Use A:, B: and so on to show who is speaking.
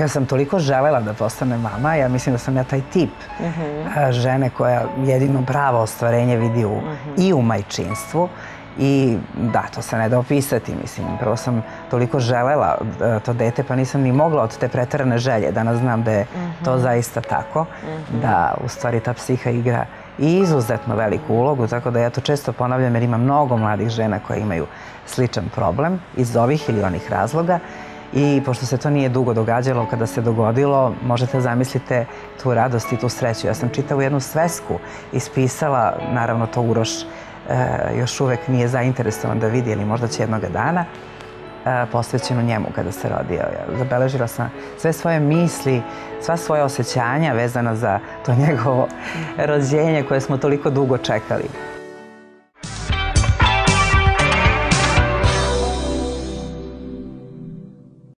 A: Ja sam toliko želela da postanem mama, ja mislim da sam ja taj tip a, žene koja jedino pravo ostvarenje vidi u, i u majčinstvu. I da, to se ne da opisati, mislim. Prvo sam toliko želela to dete, pa nisam ni mogla od te pretarane želje. Danas znam da je to zaista tako, da u stvari ta psiha igra i izuzetno veliku ulogu, tako da ja to često ponavljam jer ima mnogo mladih žena koje imaju sličan problem iz ovih ili onih razloga i pošto se to nije dugo događalo, kada se dogodilo, možete zamislite tu radost i tu sreću. Ja sam čitavu jednu svesku ispisala, naravno to Uroš e, još uvek nije zainteresovan da vidi, ali možda će jednoga dana, posvećeno njemu kada se rodio. Zabeležila sam sve svoje misli, sva svoja osjećanja vezana za to njegovo rođenje koje smo toliko dugo čekali.